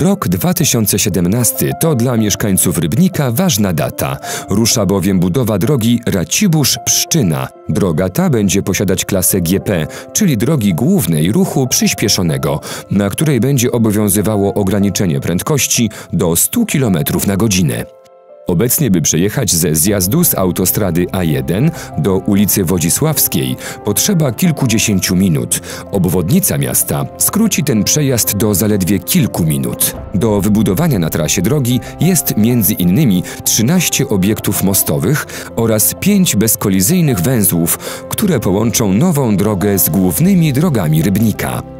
Rok 2017 to dla mieszkańców Rybnika ważna data. Rusza bowiem budowa drogi Racibórz-Pszczyna. Droga ta będzie posiadać klasę GP, czyli drogi głównej ruchu przyspieszonego, na której będzie obowiązywało ograniczenie prędkości do 100 km na godzinę. Obecnie, by przejechać ze zjazdu z autostrady A1 do ulicy Wodzisławskiej, potrzeba kilkudziesięciu minut. Obwodnica miasta skróci ten przejazd do zaledwie kilku minut. Do wybudowania na trasie drogi jest innymi 13 obiektów mostowych oraz 5 bezkolizyjnych węzłów, które połączą nową drogę z głównymi drogami Rybnika.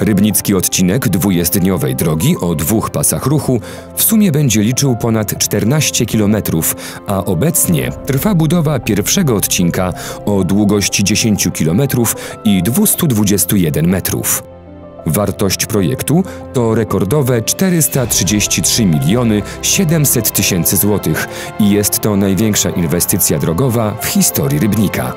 Rybnicki odcinek dwujezdniowej drogi o dwóch pasach ruchu w sumie będzie liczył ponad 14 km, a obecnie trwa budowa pierwszego odcinka o długości 10 km i 221 metrów. Wartość projektu to rekordowe 433 miliony 700 tysięcy złotych i jest to największa inwestycja drogowa w historii Rybnika.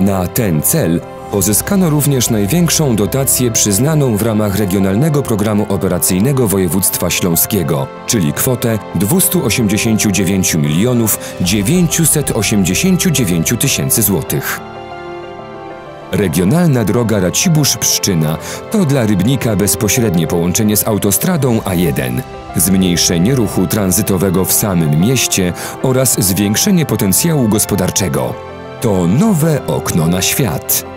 Na ten cel Pozyskano również największą dotację przyznaną w ramach Regionalnego Programu Operacyjnego Województwa Śląskiego, czyli kwotę 289 milionów 989 tysięcy złotych. Regionalna droga Racibórz-Pszczyna to dla Rybnika bezpośrednie połączenie z autostradą A1, zmniejszenie ruchu tranzytowego w samym mieście oraz zwiększenie potencjału gospodarczego. To nowe okno na świat.